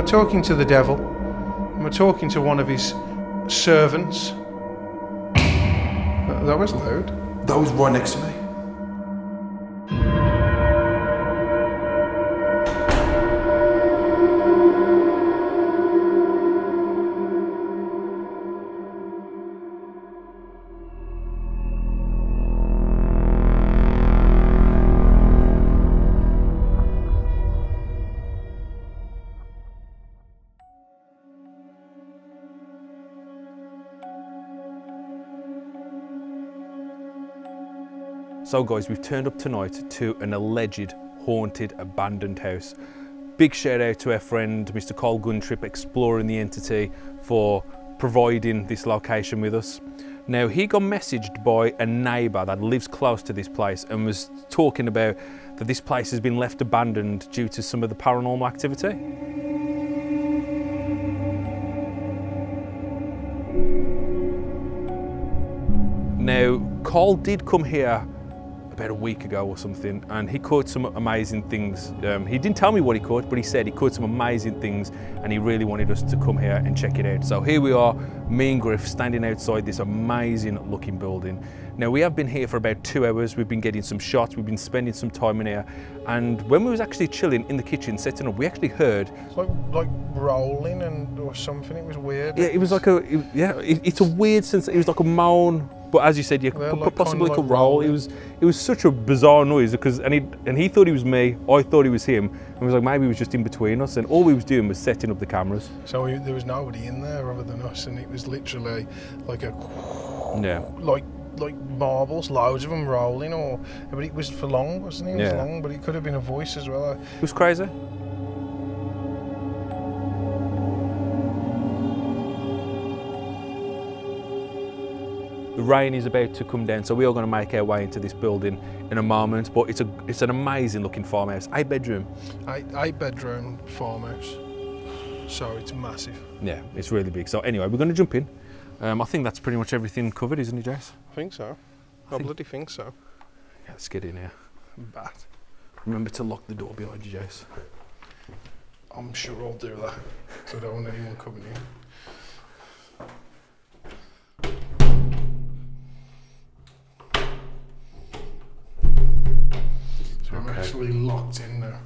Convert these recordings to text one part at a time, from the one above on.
I talking to the devil? and we're talking to one of his servants? That was loud. That was right next to me. So guys, we've turned up tonight to an alleged haunted abandoned house. Big shout out to our friend Mr. Cole Guntrip exploring the entity for providing this location with us. Now he got messaged by a neighbour that lives close to this place and was talking about that this place has been left abandoned due to some of the paranormal activity. Now, Cole did come here about a week ago or something, and he caught some amazing things. Um, he didn't tell me what he caught, but he said he caught some amazing things, and he really wanted us to come here and check it out. So here we are, me and Griff, standing outside this amazing looking building. Now we have been here for about two hours. We've been getting some shots. We've been spending some time in here, and when we was actually chilling in the kitchen setting up, we actually heard like like rolling and or something. It was weird. yeah, it was like a it- yeah, it, it's a weird sense. It was like a moan, but as you said, you Yeah, like possibly kinda like like roll. It was it was such a bizarre noise because and he and he thought he was me. I thought he was him. And was like maybe he was just in between us, and all we was doing was setting up the cameras. So we, there was nobody in there other than us, and it was literally like a Yeah, like like marbles, loads of them rolling. Or but it was for long, wasn't it? It was Yeah. long, but it could have been a voice as well. it was crazy. The rain is about to come down, so we are going to make our way into this building in a moment. But it's a it's an amazing looking farmhouse, eight bedroom. Eight, eight bedroom farmhouse. So it's massive. Yeah, it's really big. So anyway, we're going to jump in. Um, I think that's pretty much everything covered, isn't it, Jace? I think so. I, think- bloody think so. Yeah, let's get in here. Bat. Remember to lock the door behind you, Jace. I'm sure I'll do that. So I don't want anyone coming in. Actually locked in now.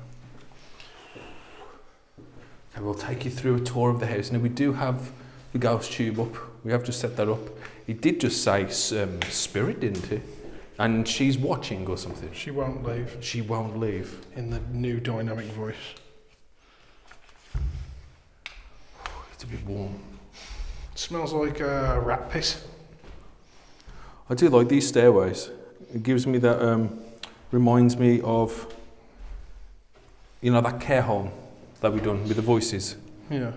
Okay, we'll take you through a tour of the house. Now we do have the ghost tube up. We have just set that up. It did just say um, spirit, didn't it? And she's watching or something. She won't leave She won't leave. in the new dynamic voice. It's a bit warm. smells like uh, rat piss. I do like these stairways. It gives me that, um, reminds me of, you know, that care home that we done with the voices. Yeah.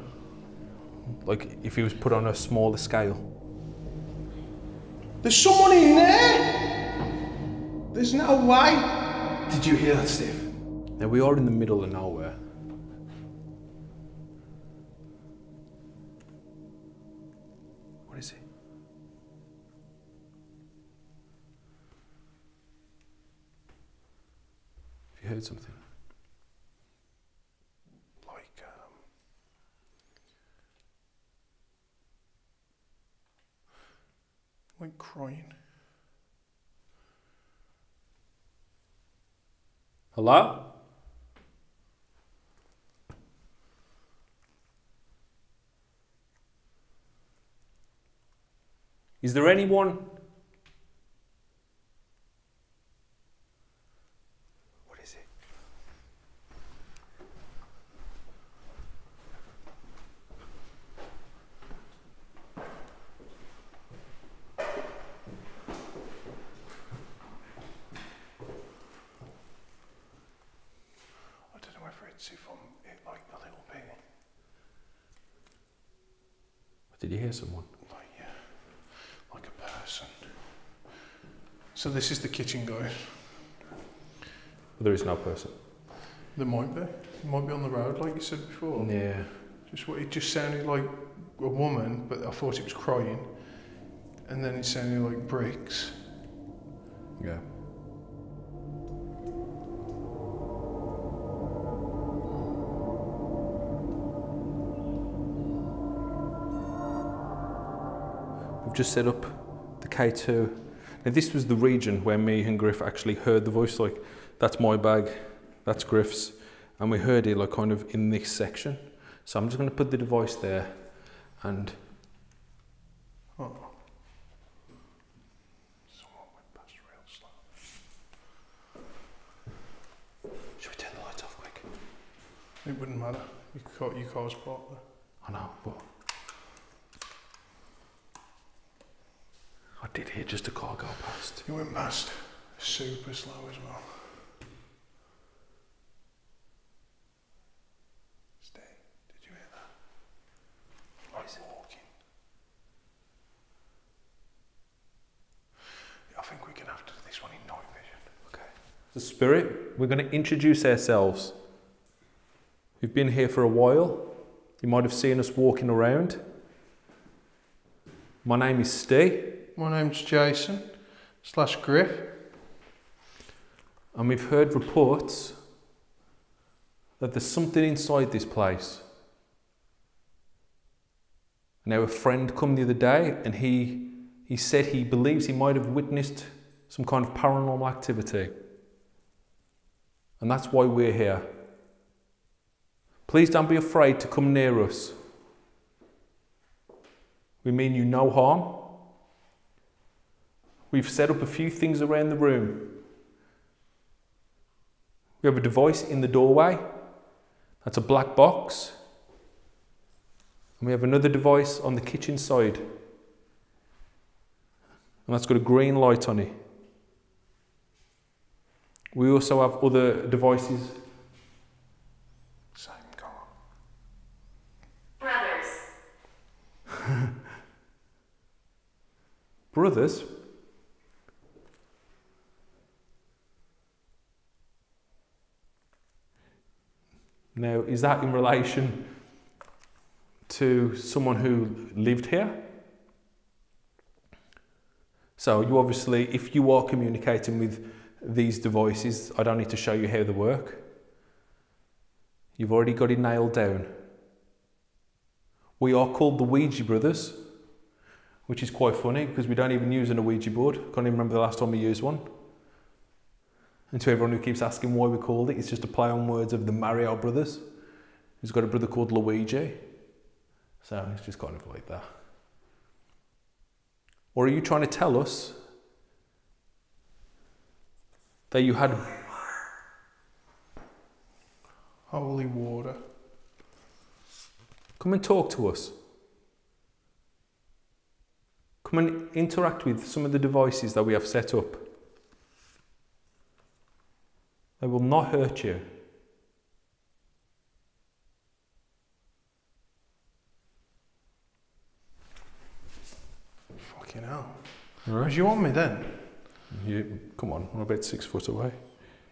Like if it was put on a smaller scale. There's someone in there! There's no way! Did you hear that, Steve? Now we are in the middle of nowhere. You heard something? Like, um, like crying. Hello? Is there anyone? What is it? I don't know whether it's if I'm it like a little bit Did you hear someone? like yeah, like a person. So this is the kitchen, guys. There is no person. There might be. It might be on the road, like you said before. Yeah. Just what it just sounded like a woman, but I thought it was crying. And then it sounded like bricks. Yeah. Just set up the K2. Now this was the region where me and Griff actually heard the voice. Like that's my bag, that's Griff's, and we heard it like kind of in this section. So I'm just going to put the device there, and Oh. Someone went past real slow. should we turn the lights off quick? It wouldn't matter. You caught your car's parked there. I know, but I did hear just a car go past. It went past super slow as well. Stay. Did you hear that? Like walking. I think we can have to do this one in night vision. Okay. The spirit, we're going to introduce ourselves. We've been here for a while. You might have seen us walking around. My name is Steve, My name's Jason slash Griff. and we've heard reports that there's something inside this place. Now, a friend come the other day, and he he said he believes he might have witnessed some kind of paranormal activity, and that's why we're here. Please don't be afraid to come near us. We mean you no harm. We've set up a few things around the room. We have a device in the doorway. That's a black box. And we have another device on the kitchen side. And that's got a green light on it. We also have other devices. Same car. Brothers. Brothers. Now, is that in relation to someone who lived here? So, you obviously, if you are communicating with these devices, I don't need to show you how they work. You've already got it nailed down. We are called the Ouija Brothers which is quite funny because we don't even use an Ouija board. Can't even remember the last time we used one. And to everyone who keeps asking why we called it, it's just a play on words of the Mario brothers, who's got a brother called Luigi. So it's just kind of like that. Or are you trying to tell us that you had Holy water. come and talk to us? Come and interact with some of the devices that we have set up. They will not hurt you. Fucking hell. All Was you on me then? You, come on, I'm about six foot away.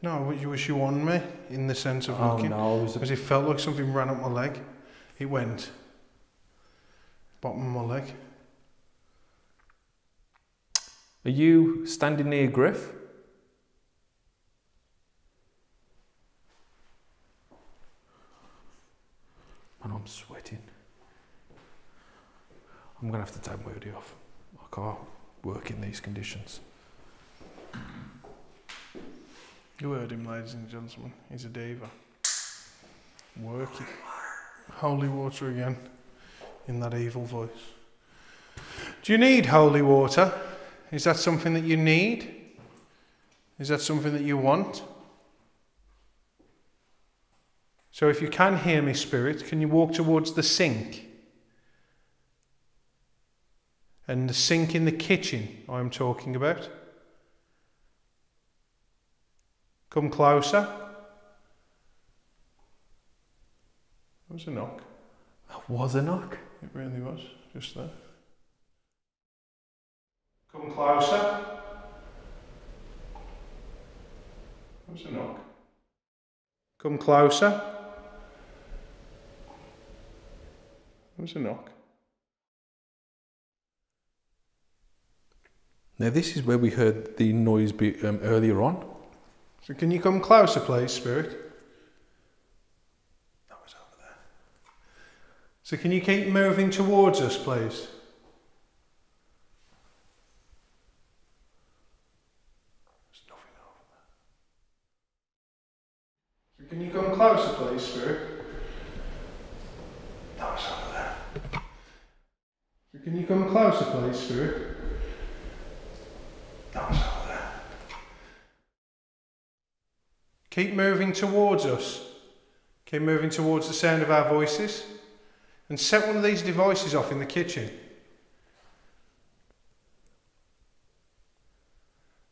No, was you, on me in the sense of oh, looking? no, it was Because it felt like something ran up my leg. It went. Bottom of my leg. Are you standing near Griff? And I'm sweating. I'm gonna have to take my hoodie off. I can't work in these conditions. You heard him, ladies and gentlemen. He's a diva. Working. Holy water again. In that evil voice. Do you need holy water? Is that something that you need? Is that something that you want? So if you can hear me, Spirit, can you walk towards the sink? And the sink in the kitchen, I'm talking about. Come closer. There was a knock. That was a knock. It really was, just there. Come closer. There was a knock. Come closer. There was a knock. Now, this is where we heard the noise be, um, earlier on. So, can you come closer, please, Spirit? That was over there. So, can you keep moving towards us, please? There's nothing over there. So, can you come closer, please? Can you come closer, please, Spirit? No, it's over there. Keep moving towards us. Keep moving towards the sound of our voices. And set one of these devices off in the kitchen.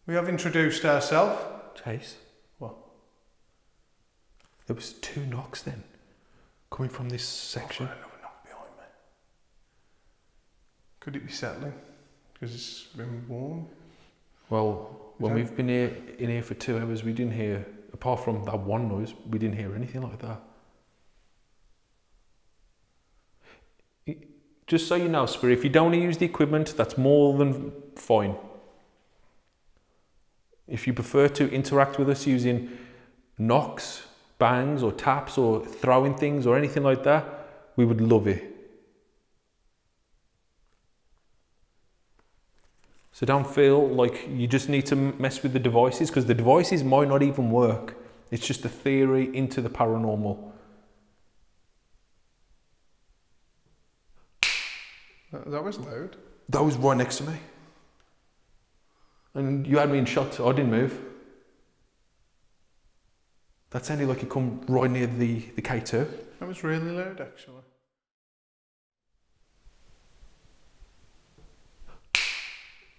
We have introduced ourselves. Chase. What? There was two knocks then, coming from this oh, section. Knock behind me. Could it be settling? Because it's been warm. Well, when that- we've been here in here for two hours, we didn't hear, apart from that one noise, we didn't hear anything like that. Just so you know, Spirit, if you don't want to use the equipment, that's more than fine. If you prefer to interact with us using knocks, bangs, or taps, or throwing things, or anything like that, we would love it. So don't feel like you just need to mess with the devices because the devices might not even work. It's just a theory into the paranormal. That, that was loud. That was right next to me. And you had me in shot. I didn't move. That sounded like it come right near the, the K2. That was really loud, actually.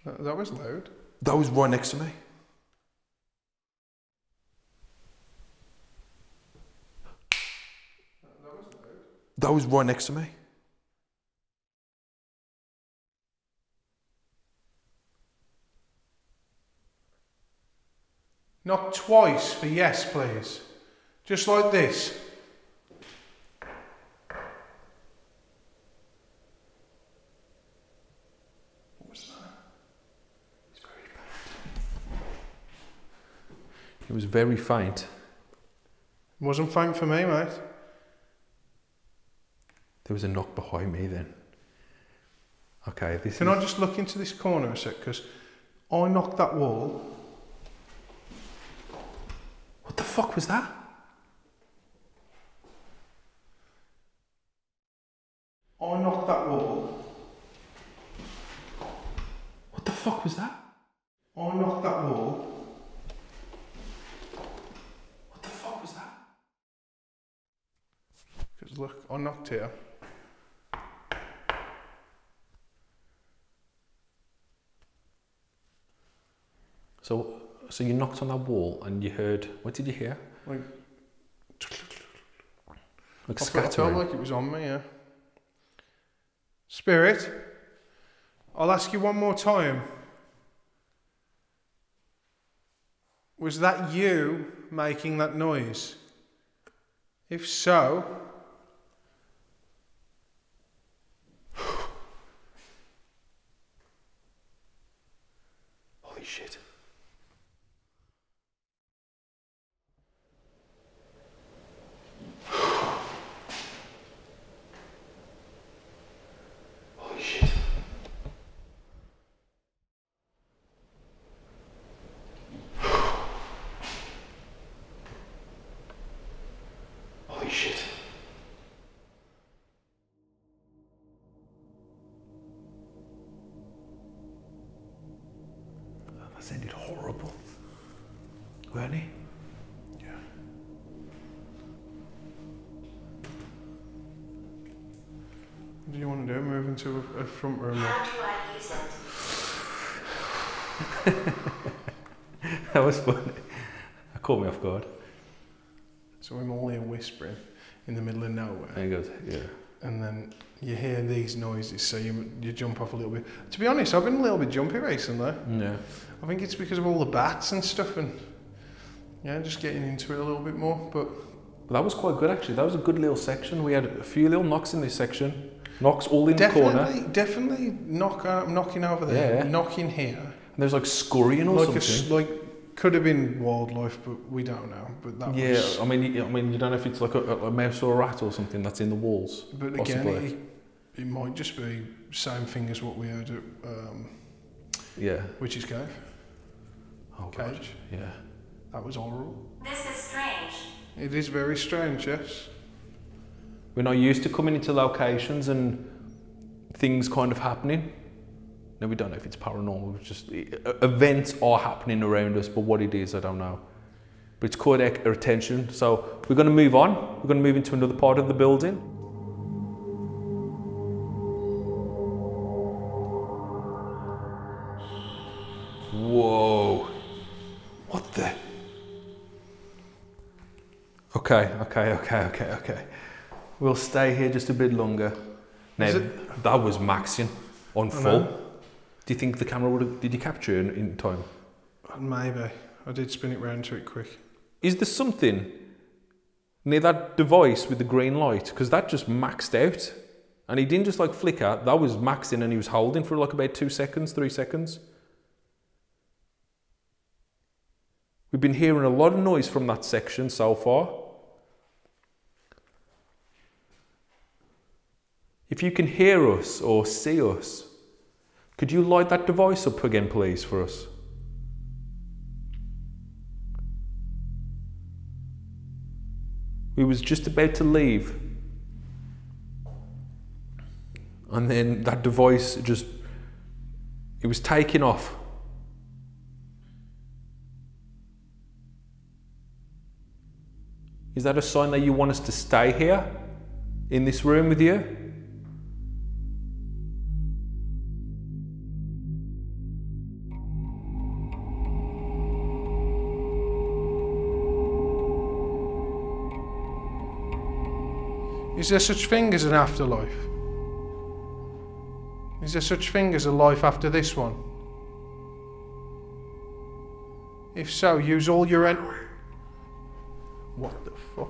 That, was loud. That was right next to me. That was loud. That was right next to me. Knock twice for yes, please. Just like this. It was very faint. It wasn't faint for me, mate. There was a knock behind me then. Okay, this Can is... I just look into this corner a sec? Because I knocked that wall. What the fuck was that? I knocked that wall. What the fuck was that? I knocked that wall. What the fuck was that? Because look, oh, I knocked here. So, so you knocked on that wall and you heard. What did you hear? Like, Like I felt, I felt like it was on me, yeah. Spirit, I'll ask you one more time. Was that you making that noise? If so, shit! Do you want to do? Move into a, a front room? How do I use it? That was funny. That caught me off guard. So I'm all here whispering in the middle of nowhere. And he goes, yeah. and then you hear these noises, so you, you jump off a little bit. To be honest, I've been a little bit jumpy recently. Yeah. I think it's because of all the bats and stuff, and yeah, just getting into it a little bit more. But But that was quite good actually. That was a good little section. We had a few little knocks in this section. Knocks all in the corner. definitely, definitely knock, uh, knocking over there, Yeah. knocking here, And there's like scurrying or like something. a s like could have been wildlife, but we don't know. But that yeah, was. I mean, you- I mean, you don't know if it's like a, a mouse or a rat or something that's in the walls. But possibly. again, it, it might just be same thing as what we heard at um, Yeah. Witch's Cave, Oh god. Yeah. That was horrible. This is strange. It is very strange, yes. We're not used to coming into locations and things kind of happening. Now, we don't know if it's paranormal. It's just events are happening around us, but what it is, I don't know. But it's caught our attention. So we're going to move on. We're going to move into another part of the building. Whoa. What the? Okay, okay, okay, okay, okay. We'll stay here just a bit longer. Now, it- that was maxing on full. Do you think the camera would have, did you capture it in, in time? Maybe. I did spin it round to it quick. Is there something near that device with the green light? Because that just maxed out. And he didn't just like flicker, that was maxing and he was holding for like about two seconds, three seconds. We've been hearing a lot of noise from that section so far. If you can hear us or see us, could you light that device up again, please, for us? We was just about to leave. And then that device just it was taking off. Is that a sign that you want us to stay here in this room with you? Is there such thing as an afterlife? Is there such thing as a life after this one? If so, use all your en- What the fuck?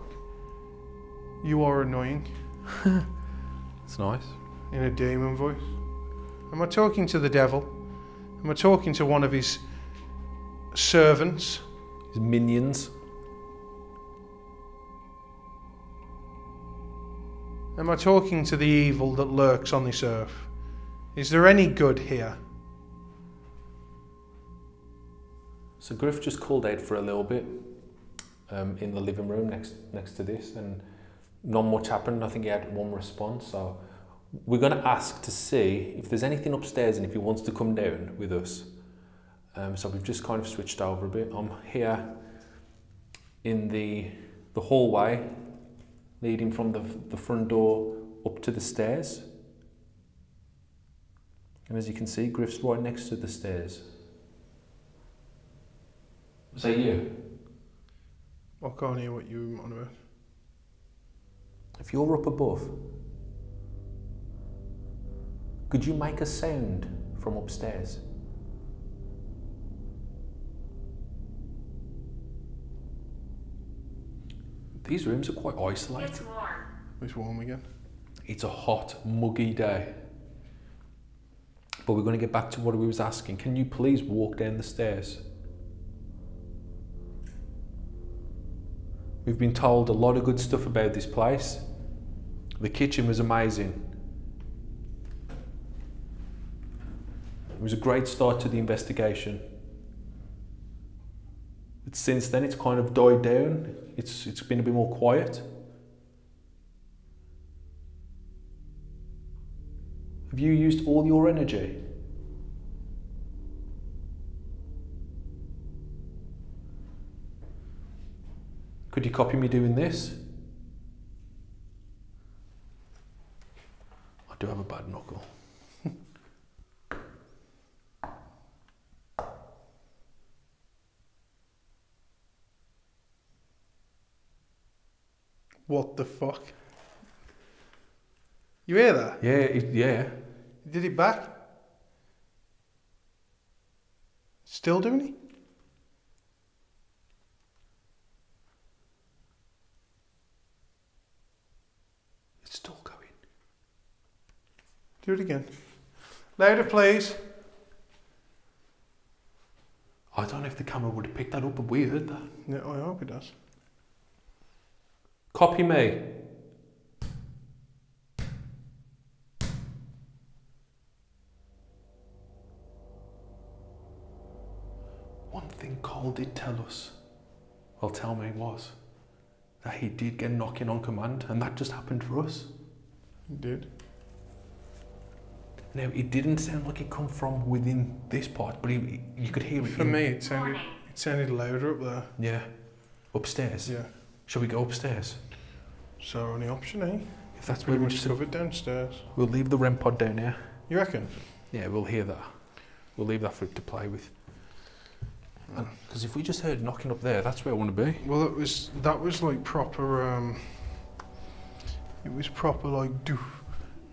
You are annoying It's nice. in a demon voice. Am I talking to the devil? Am I talking to one of his servants? His minions. Am I talking to the evil that lurks on this earth? Is there any good here? So Griff just called out for a little bit um, in the living room next next to this, and not much happened. I think he had one response. So we're going to ask to see if there's anything upstairs and if he wants to come down with us. Um, so we've just kind of switched over a bit. I'm here in the the hallway leading from the the front door up to the stairs. And as you can see, Griff's right next to the stairs. Was that you? I can't hear what you on about. If you're up above, could you make a sound from upstairs? These rooms are quite isolated. It's warm. It's warm again. It's a hot, muggy day. But we're going to get back to what we was asking. Can you please walk down the stairs? We've been told a lot of good stuff about this place. The kitchen was amazing. It was a great start to the investigation. But since then, it's kind of died down. It's, it's been a bit more quiet. Have you used all your energy? Could you copy me doing this? I do have a bad knuckle. What the fuck? You hear that? Yeah, it, yeah. He did it back. Still doing it? It's still going. Do it again. Louder, please. I don't know if the camera would have picked that up, but we heard that. Yeah, I hope it does. Copy me. One thing Cole did tell us, well, tell me was, that he did get knocking on command, and that just happened for us. He did. Now, it didn't sound like it come from within this part, but he, you could hear it. For in- me, it sounded it sounded louder up there. Yeah. Upstairs. Yeah. Shall we go upstairs? So only option, eh? If that's Pretty where we much just covered downstairs. we'll leave the REM pod down here. You reckon? Yeah, we'll hear that. We'll leave that for it to play with. Because if we just heard knocking up there, that's where I want to be. Well, it was that was like proper. um It was proper like do.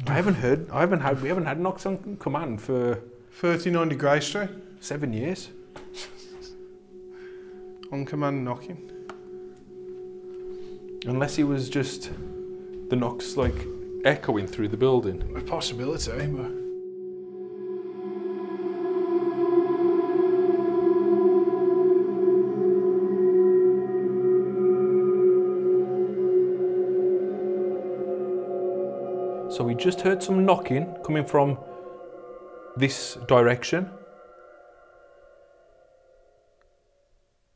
I haven't heard. I haven't had. We haven't had knocks on command for 39 degrees Street seven years. on command knocking. Unless he was just the knocks like echoing through the building. A possibility, but So we just heard some knocking coming from this direction.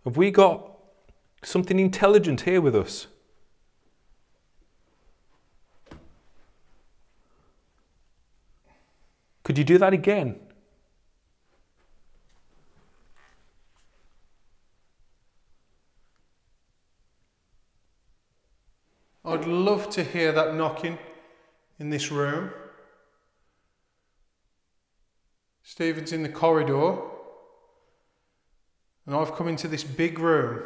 Have we got something intelligent here with us? Could you do that again? I'd love to hear that knocking in this room. Stephen's in the corridor, and I've come into this big room.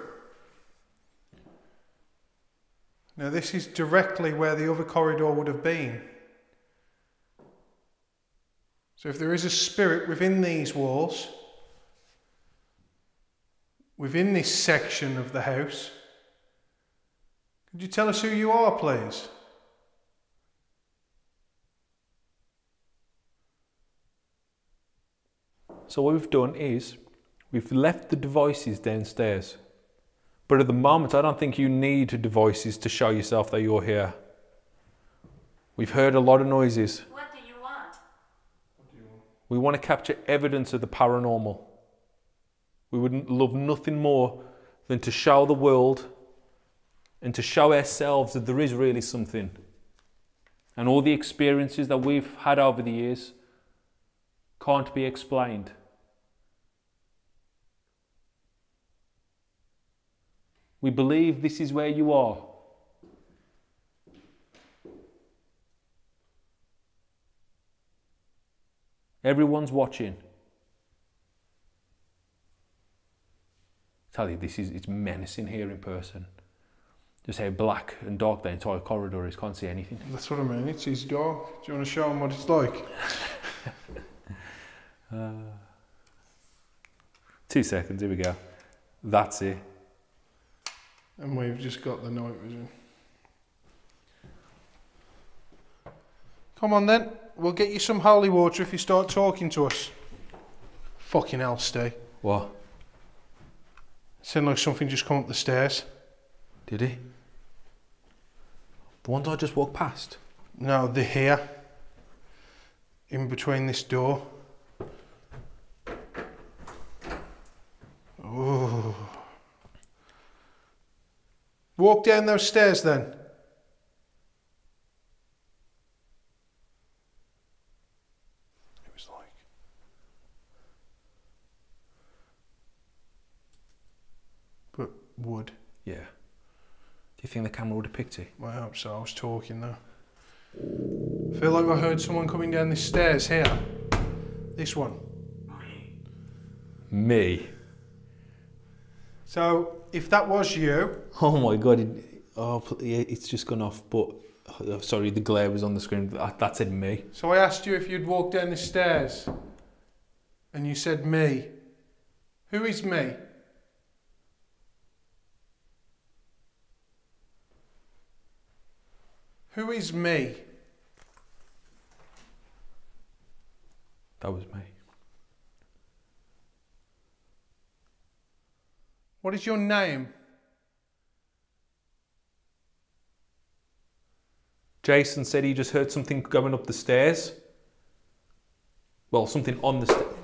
Now, this is directly where the other corridor would have been. So, if there is a spirit within these walls, within this section of the house, could you tell us who you are, please? So what we've done is we've left the devices downstairs. But at the moment, I don't think you need devices to show yourself that you're here. We've heard a lot of noises. What do you want? We want to capture evidence of the paranormal. We would love nothing more than to show the world and to show ourselves that there is really something. And all the experiences that we've had over the years can't be explained. We believe this is where you are. Everyone's watching. tell you this is it's menacing here in person. Just how black and dark the entire corridor is, can't see anything. That's what I mean. It's his dog. Do you want to show him what it's like? Uh, two seconds, here we go. That's it. And we've just got the night vision. Come on then. We'll get you some holy water if you start talking to us. Fucking hell, stay. What? Sound like something just come up the stairs. Did he? The ones I just walked past. No, they're here. In between this door. Oh. Walk down those stairs then. It was like. But wood. Yeah. Do you think the camera would have picked it? I hope so. I was talking though. I feel like I heard someone coming down the stairs here. This one. Me. So if that was you, Oh my god! It, oh, it's just gone off. But oh, sorry, the glare was on the screen. That, that said me. so I asked you if you'd walk down the stairs, and you said me. Who is me? Who is me? That was me. What is your name? Jason said he just heard something going up the stairs. Well, something on the stairs.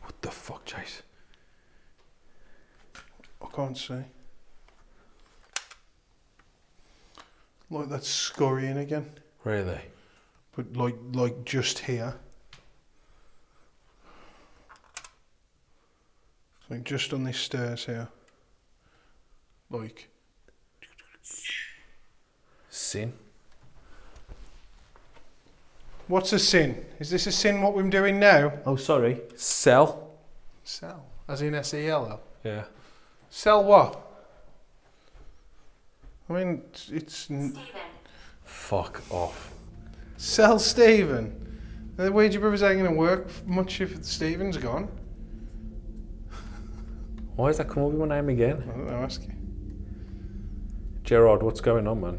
What the fuck, Jason? I can't see. Like that's scurrying again. Really? But like like just here. Like just on these stairs here. Like Sin. what's a sin? Is this a sin what we're doing now? Oh, sorry. Sell. Sell. As in S E L L. Yeah. Sell what? I mean it's, it's. Fuck off. sell Stephen. The Ouija brothers ain't gonna work much if Stephen's gone. Why is that come up with my name again? I don't know, ask you. Gerard, what's going on, man?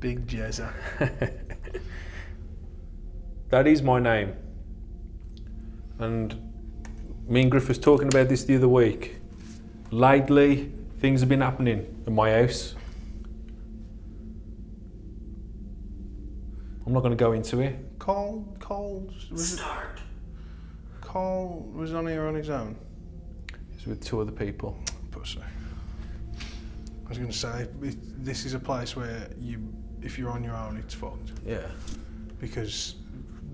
Big Jezza. That is my name. And me and Griff was talking about this the other week. Lately, things have been happening in my house. I'm not going to go into it. Carl, Carl, was it, Start. Carl was on here on his own. He's with two other people. Pussy. I was going to say, it, this is a place where you, if you're on your own, it's fucked. Yeah. Because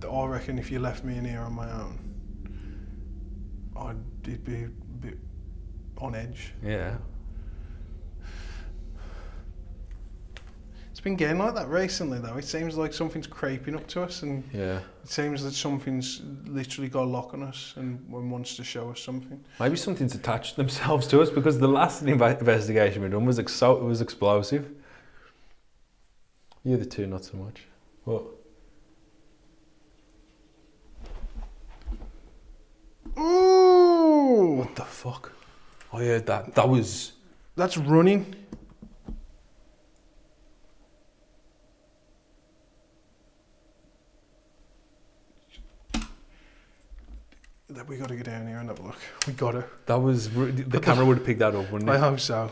I reckon if you left me in here on my own, I'd it'd be a bit on edge. Yeah. Been getting like that recently, though. It seems like something's creeping up to us, and Yeah. it seems that something's literally got a lock on us and wants to show us something. Maybe something's attached themselves to us because the last investigation we done was ex- it was explosive. You the other two, not so much. What? Ooh, What the fuck? I heard that. That was. that's running. That we got to go down here and have a look. We got to. That was. The camera would have picked that up, wouldn't it? I hope so.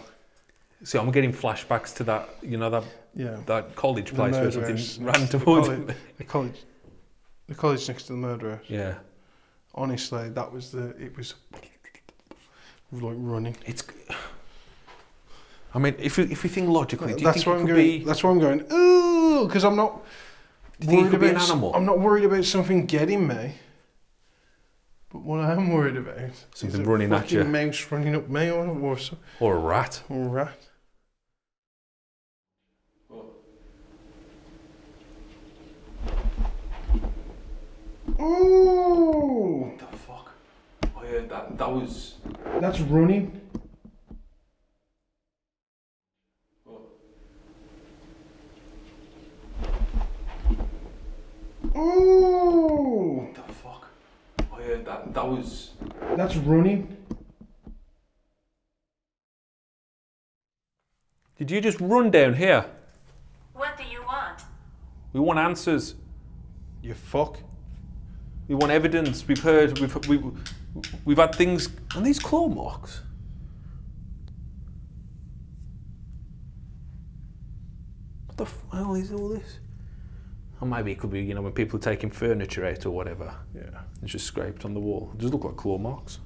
See, I'm getting flashbacks to that. You know that Yeah. that college The place where something ran to the towards. college. The college, the college next to the murderer. Yeah. Honestly, that was the. It was like running. It's. I mean, if you, if you think logically, do you That's think why it I'm could going. be? That's why I'm going. Ooh, because I'm not Do you think it worried could be an animal? I'm not worried about something getting me. But what I am worried about is Something a running at fucking you. mouse running up me or, or, so- Or a rat? or a rat. Ooh, What the fuck? Oh, I heard that. That was. that's running. Ooh, What the fuck? I heard that. That was. that's running. Did you just run down here? What do you want? We want answers. You fuck. We want evidence. We've heard. We've we, we've had things. And these claw marks. What the hell is all this? Or maybe it could be, you know, when people are taking furniture out or whatever. Yeah. It's just scraped on the wall. It does look like claw marks.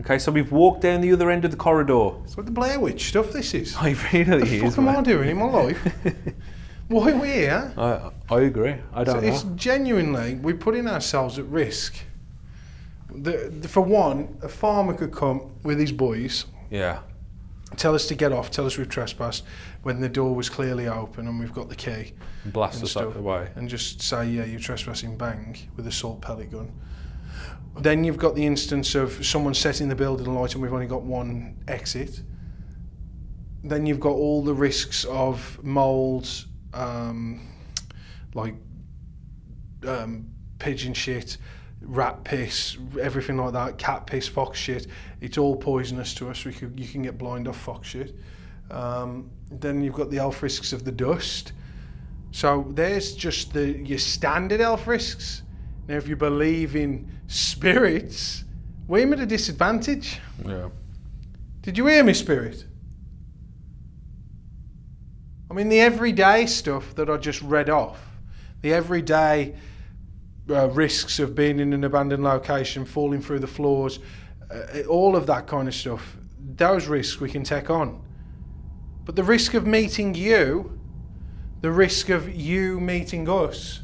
Okay, so we've walked down the other end of the corridor. It's like the Blair Witch stuff. This is. Oh, I really What the is. fuck am I doing in my life? Why are we here? I, I agree. I don't it's know. genuinely we're putting ourselves at risk. The, the, for one, a farmer could come with his boys, Yeah. Tell us to get off, tell us we've trespassed when the door was clearly open and we've got the key, Blast us stuff. out the way. and just say, yeah, you're trespassing, bang, with a salt pellet gun. Then you've got the instance of someone setting the building alight and we've only got one exit. Then you've got all the risks of mould, um, like um, pigeon shit, rat piss, everything like that, cat piss, fox shit. It's all poisonous to us. We could, you can get blind off fox shit. Um, then you've got the health risks of the dust. So there's just the your standard health risks. Now, if you believe in spirits, we're at a disadvantage. Yeah. Did you hear me, Spirit? I mean, the everyday stuff that I just read off, the everyday uh, risks of being in an abandoned location, falling through the floors, uh, all of that kind of stuff, those risks we can take on. But the risk of meeting you, the risk of you meeting us,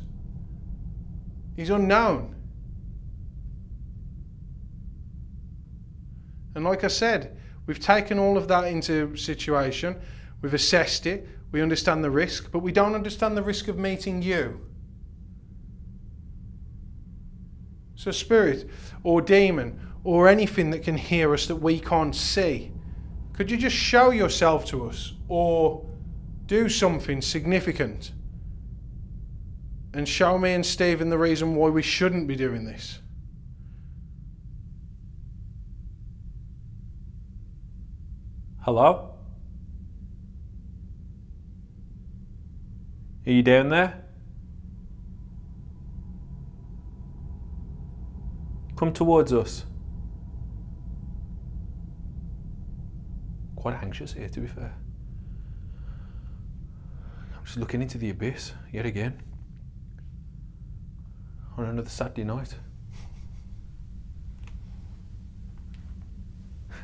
is unknown. And like I said, we've taken all of that into situation, we've assessed it, we understand the risk, but we don't understand the risk of meeting you. So, spirit or demon or anything that can hear us that we can't see, could you just show yourself to us or do something significant and show me and Stephen the reason why we shouldn't be doing this? Hello? Are you down there? Come towards us. Quite anxious here, to be fair. I'm just looking into the abyss yet again. On another Saturday night.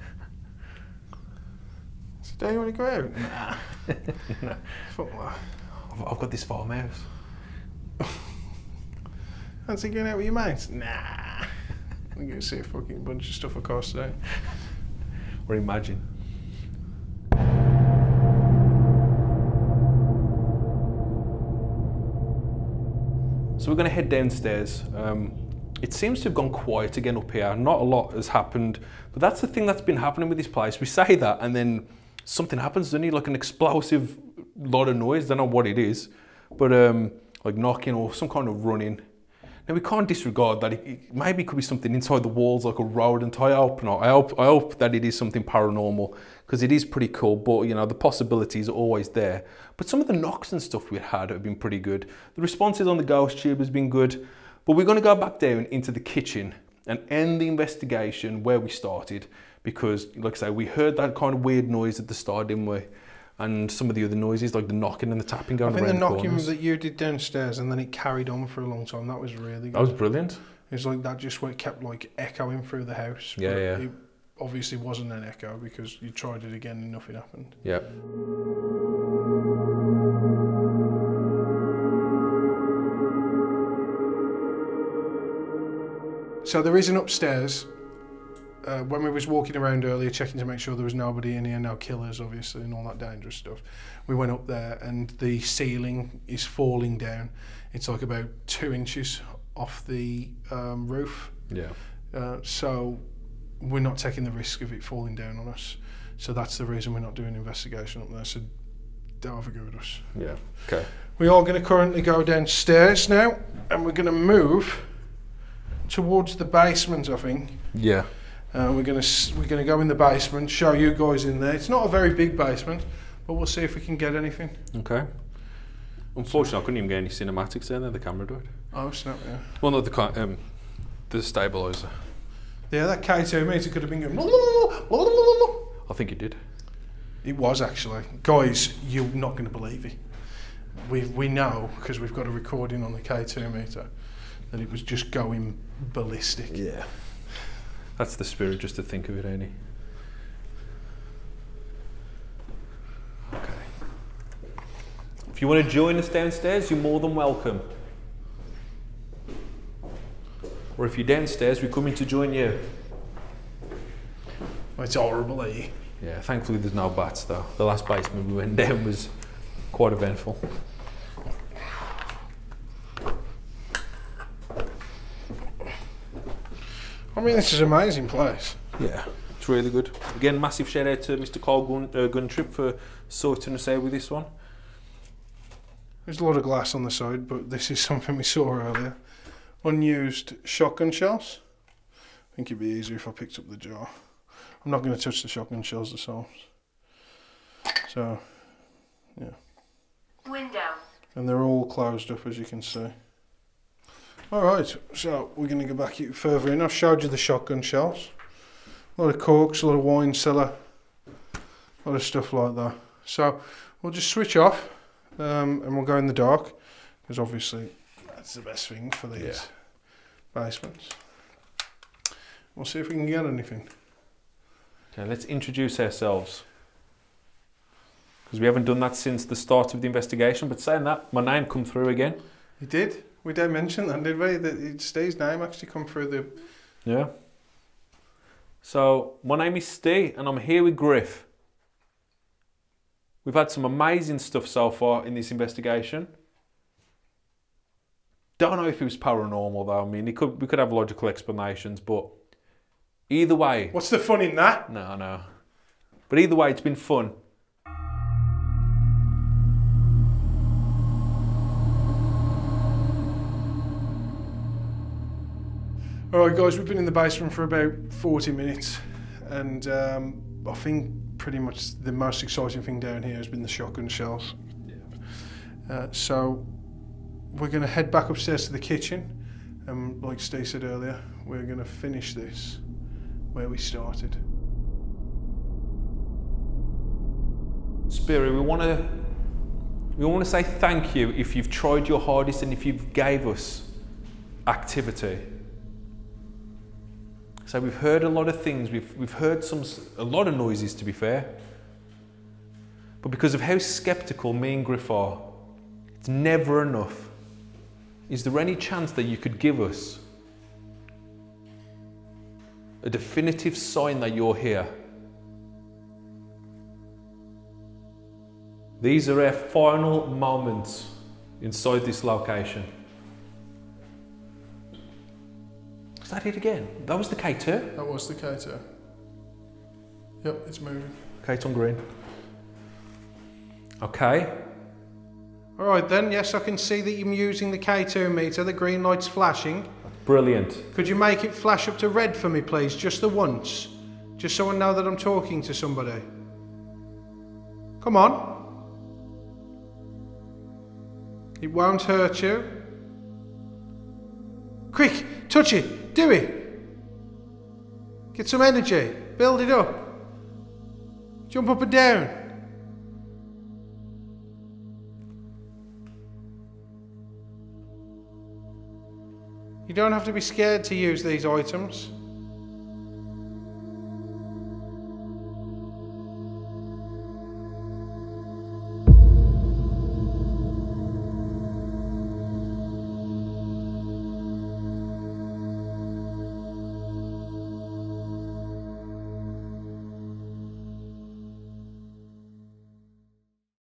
So, do you want to go out? Nah. That. I've, I've got this farmhouse. Fancy going out with your mates? Nah. I'm going to see a fucking bunch of stuff across today. Or imagine. So we're going to head downstairs. Um, it seems to have gone quiet again up here. Not a lot has happened, but that's the thing that's been happening with this place. We say that, and then something happens. Doesn't? Like an explosive lot of noise. Don't know what it is, but um, like knocking or some kind of running. Now we can't disregard that. It, it maybe it could be something inside the walls, like a rodent. I hope not. I hope I hope that it is something paranormal because it is pretty cool. But you know the possibilities are always there. But some of the knocks and stuff we had have been pretty good. The responses on the ghost tube has been good. But we're going to go back down into the kitchen and end the investigation where we started because, like I say, we heard that kind of weird noise at the start, didn't we? And some of the other noises, like the knocking and the tapping going I think the around knocking corners. that you did downstairs and then it carried on for a long time. That was really good. That was brilliant. It's like that just went, kept like echoing through the house. Yeah, yeah. It obviously wasn't an echo because you tried it again and nothing happened. Yeah. So there is an upstairs. Uh, when we was walking around earlier, checking to make sure there was nobody in here, no killers, obviously, and all that dangerous stuff. We went up there, and the ceiling is falling down. It's like about two inches off the um, roof. Yeah. Uh, so we're not taking the risk of it falling down on us. So that's the reason we're not doing investigation up there. So don't have a go with us. Yeah. Okay. We are going to currently go downstairs now, and we're going to move towards the basement. I think Yeah. Uh, we're going to we're going to go in the basement, show you guys in there. It's not a very big basement, but we'll see if we can get anything. Okay. Unfortunately, I couldn't even get any cinematics in there. The camera died. Oh snap! Yeah, Well, not the um, the stabilizer. yeah. That K2 meter could have been going. I think it did. It was actually, guys. You're not going to believe it. We we know because we've got a recording on the K2 meter that it was just going ballistic. Yeah. That's the spirit, just to think of it, ain't it? Okay. If you want to join us downstairs, you're more than welcome. Or if you're downstairs, we're coming to join you. It's horrible, eh? Yeah, thankfully there's no bats though. The last basement we went down was quite eventful. I mean, this is an amazing place. Yeah, it's really good. Again, massive shout out to Mr. Carl Gun, uh, Guntrip for sorting us out with this one. There's a lot of glass on the side, but this is something we saw earlier. Unused shotgun shells. I think it'd be easier if I picked up the jar. I'm not going to touch the shotgun shells themselves. So, yeah. Window. and they're all closed up as you can see. Alright, so we're going to go back further in. I've showed you the shotgun shells. A lot of corks, a lot of wine cellar, a lot of stuff like that. So we'll just switch off um, and we'll go in the dark because obviously that's the best thing for these basements. We'll see if we can get anything. Okay, let's introduce ourselves. Because we haven't done that since the start of the investigation. But saying that, my name come through again. He did. We did mention that, did we? That it- Steve's name actually come through the. Yeah. So, my name is Steve, and I'm here with Griff. We've had some amazing stuff so far in this investigation. Don't know if it was paranormal though. I mean, it could we could have logical explanations, but either way, What's the fun in that? no, no. But either way, it's been fun. All right, guys, we've been in the basement for about 40 minutes, and um, I think pretty much the most exciting thing down here has been the shotgun shells. Uh, so we're going to head back upstairs to the kitchen, and like Steve said earlier, we're going to finish this where we started. Spirit, we want to we want to say thank you if you've tried your hardest and if you've gave us activity. So we've heard a lot of things. We've we've heard some a lot of noises to be fair. But because of how skeptical me and Griff are, it's never enough. Is there any chance that you could give us a definitive sign that you're here? These are our final moments inside this location. Was that it again? That was the K2. That was the K2. Yep, it's moving. K2 on green. Okay. All right then, yes, I can see that you're using the K2 meter. The green light's flashing. Brilliant. Could you make it flash up to red for me, please, just the once? Just so I know that I'm talking to somebody. Come on. It won't hurt you. Quick, touch it, do it. Get some energy, build it up. Jump up and down. You don't have to be scared to use these items.